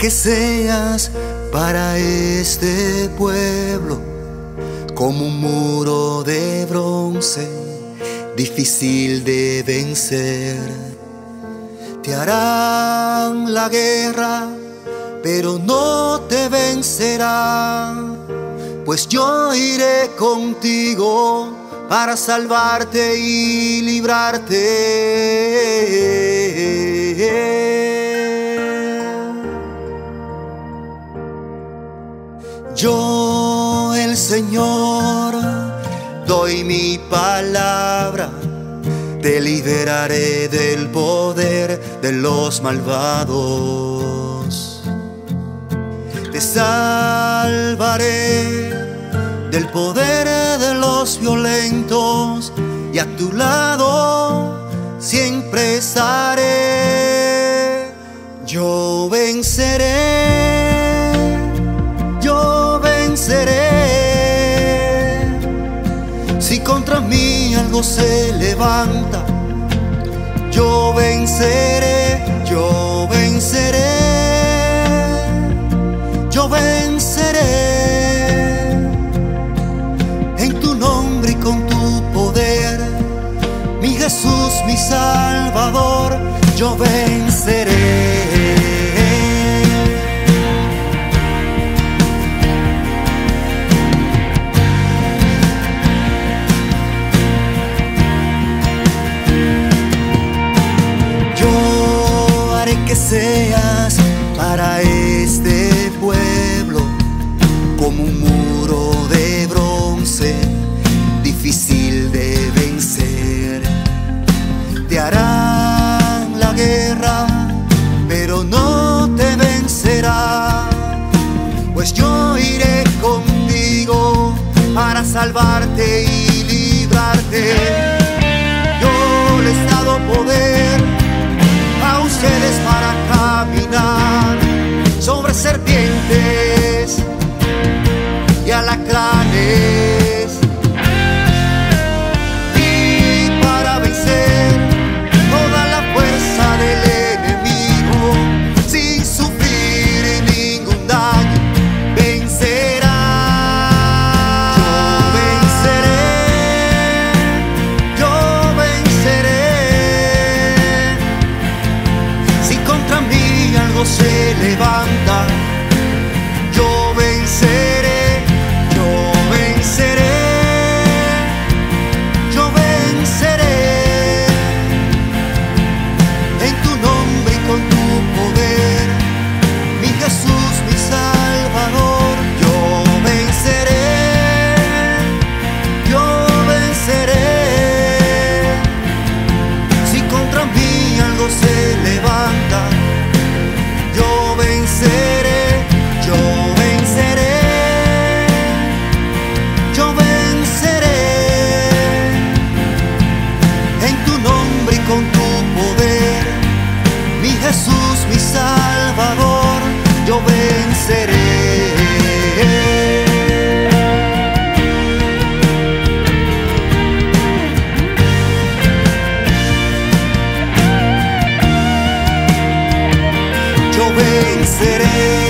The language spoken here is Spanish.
que seas para este pueblo como un muro de bronce, difícil de vencer. Te harán la guerra, pero no te vencerán, pues yo iré contigo para salvarte y librarte. Yo, el Señor, doy mi palabra, te liberaré del poder de los malvados. Te salvaré del poder de los violentos y a tu lado Si contra mí algo se levanta, yo venceré, yo venceré, yo venceré en tu nombre y con tu poder. Mi Jesús, mi Salvador, yo venceré. Que seas para este pueblo como un muro de bronce, difícil de vencer. Te harán la guerra, pero no te vencerá, pues yo iré contigo para salvarte y librarte. Yo venceré.